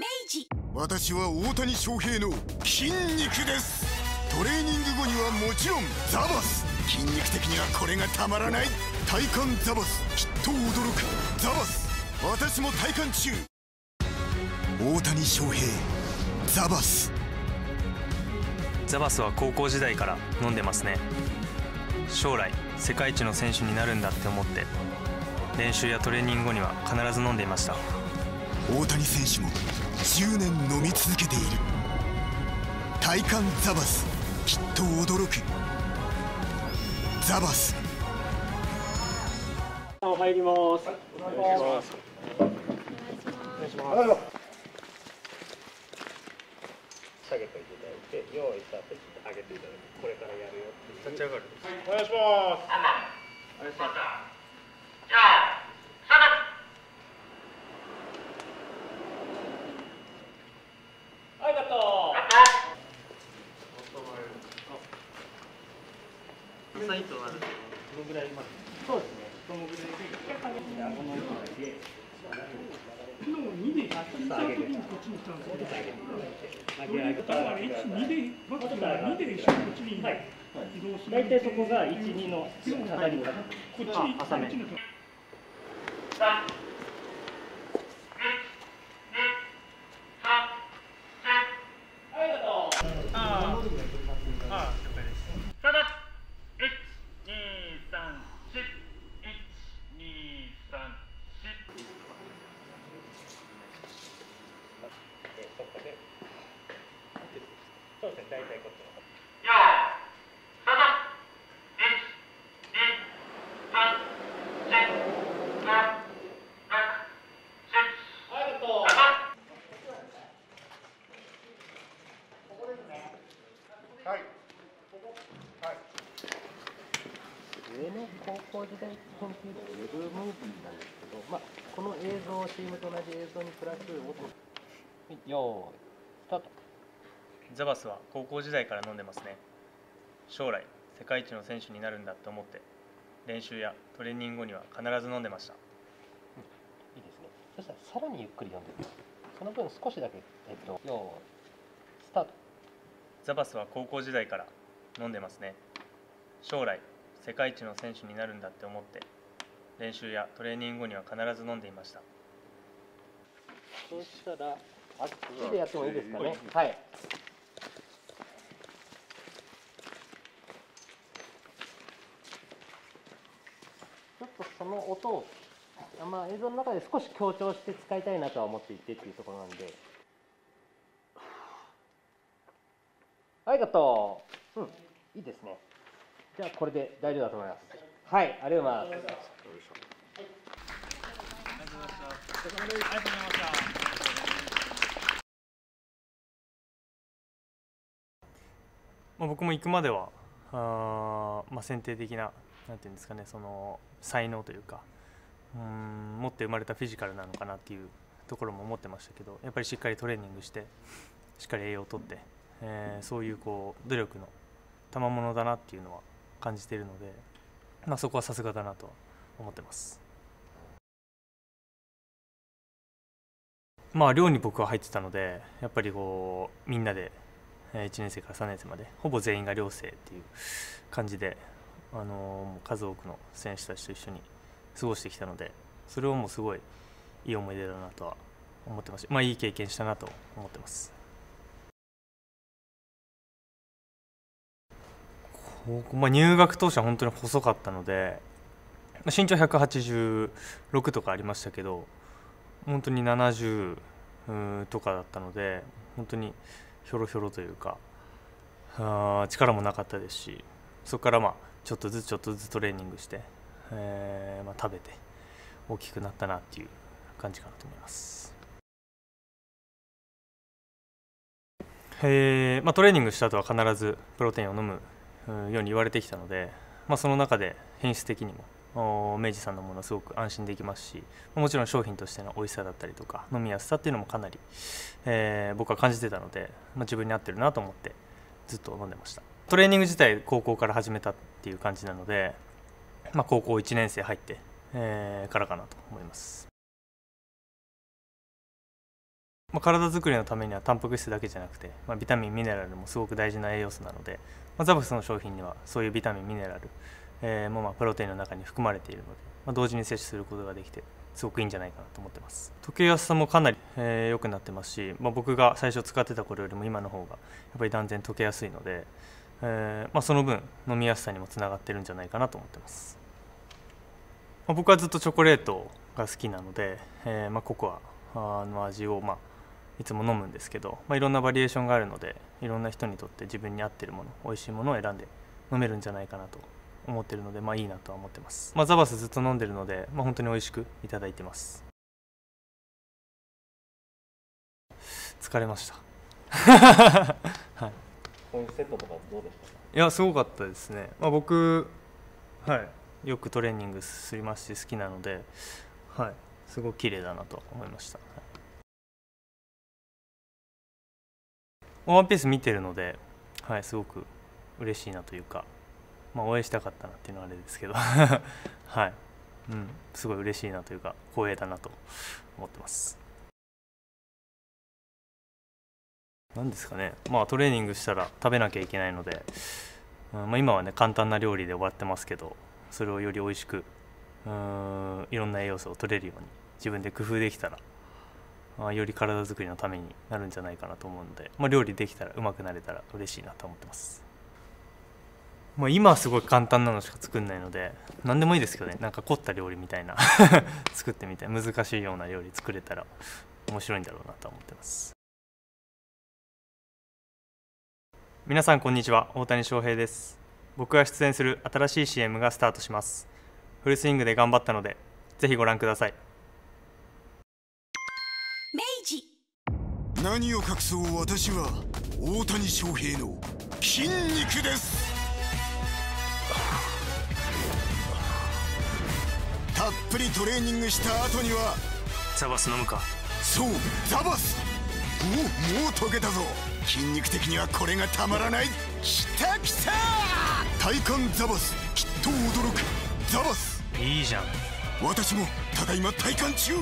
明治。私は大谷翔平の筋肉です。トレーニング後にはもちろんザバス。筋肉的にはこれがたまらない。体感ザバス。きっと驚く。ザバス。私も体感中。大谷翔平ザバス。ザバスは高校時代から飲んでますね。将来世界一の選手になるんだって思って練習やトレーニング後には必ず飲んでいました大谷選手も10年飲み続けている体感ザバスきっと驚くザバス入ります。お願いします。お願いします。下げていただいて、用意したって上げていただいて、これからやるよって。立ち上がる。お願いします。お願いします。はい、カット。サイトはどのぐらいまで。そうですね。どのぐらいで。あごのぐらいで。昨日2でやった時にこっちにしたんですけど、これだから1、2で、バックから2で一緒にこっちにはい。移動する。大体そこが1、2の下がり方。こっちに、こあ、浅めっち。に。そうですね、大体こっちの。高校時代研究でウェブムービーなんですけど、まあ、この映像、CM と同じ映像にプラス音、よーい、スタート。ザバスは高校時代から飲んでますね将来世界一の選手になるんだって思って練習やトレーニング後には必ず飲んでましたうんいいですね。そしたらさらにゆっくり読んでみます。その分少しだけ、えっと、よーい、スタート。ザバスは高校時代から飲んでますね将来世界一の選手になるんだって思って練習やトレーニング後には必ず飲んでいましたそしたら、あっちでやってもいいですかね。はい。ちょっとその音を、あまあ、映像の中で少し強調して使いたいなとは思っていてっていうところなんで。はい、カット。うん、いいですね。じゃあ、これで大丈夫だと思います。はい、ありがとうございます。まあ、僕も行くまではあ、まあ、選定的ななんていうんですかねその才能というかうん持って生まれたフィジカルなのかなっていうところも思ってましたけどやっぱりしっかりトレーニングしてしっかり栄養をとって、えーそういうこう努力の賜物だなっていうのは感じているので、まあ、そこはさすがだなと思ってます。まあ寮に僕は入ってたのでやっぱりこうみんなで1年生から3年生までほぼ全員が寮生っていう感じで、あのーもう数多くの選手たちと一緒に過ごしてきたのでそれをもうすごいいい思い出だなとは思ってます、まあ、いい経験したなと思ってますまあ、入学当初は本当に細かったのでまあ身長186とかありましたけど本当に70とかだったので本当にひょろひょろというかあ力もなかったですしそこからまあちょっとずつちょっとずつトレーニングして、えーまあ、食べて大きくなったなっていう感じかなと思います。えーまあ、トレーニングした後は必ずプロテインを飲むように言われてきたので、まあ、その中で品質的にも明治さんのものすごく安心できますしもちろん商品としての美味しさだったりとか飲みやすさっていうのもかなり、えー僕は感じてたので、まあ、自分に合ってるなと思ってずっと飲んでました。トレーニング自体高校から始めたっていう感じなので、まあ、高校1年生入って、えーからかなと思います。まあ、体作りのためにはタンパク質だけじゃなくて、まあ、ビタミンミネラルもすごく大事な栄養素なので、まあ、ザバスの商品にはそういうビタミンミネラル、えー、もまあプロテインの中に含まれているので、まあ、同時に摂取することができてすごくいいんじゃないかなと思ってます。溶けやすさもかなり良、えー、くなってますし、まあ、僕が最初使ってた頃よりも今の方がやっぱり断然溶けやすいので、えーまあ、その分飲みやすさにもつながってるんじゃないかなと思ってます、まあ、僕はずっとチョコレートが好きなので、えーまあ、ココアの味を、まあ、いつも飲むんですけど、まあ、いろんなバリエーションがあるのでいろんな人にとって自分に合ってるもの美味しいものを選んで飲めるんじゃないかなと思ってるのでまあいいなとは思ってます、まあ、ザバスずっと飲んでるので、まあ、本当に美味しくいただいてます。疲れました。はい。こういうセットとかどうでした？かいやすごかったですね、まあ、僕はい。よくトレーニングすりますし好きなのではい。すごく綺麗だなと思いました、はいワンピース見てるので、はい、すごく嬉しいなというか、まあ、応援したかったなっていうのはあれですけど。はい、うん、すごい嬉しいなというか光栄だなと思ってます。何ですかね。まあトレーニングしたら食べなきゃいけないので、うんまあ、今はね簡単な料理で終わってますけどそれをより美味しくうんいろんな栄養素を取れるように自分で工夫できたらまあより体作りのためになるんじゃないかなと思うので、まあ、料理できたらうまくなれたら嬉しいなと思ってます、まあ、今はすごい簡単なのしか作んないので何でもいいですけどね。なんか凝った料理みたいな 作ってみて難しいような料理作れたら面白いんだろうなと思ってます。皆さんこんにちは。大谷翔平です。僕が出演する新しい CM がスタートします。フルスイングで頑張ったのでぜひご覧ください。何を隠そう私は大谷翔平の筋肉です。たっぷりトレーニングした後にはザバス飲むか。そうザバス。おもう溶けたぞ。筋肉的にはこれがたまらない。きたきた。体幹ザバス。きっと驚く。ザバス。いいじゃん。私もただいま体感中